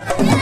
Música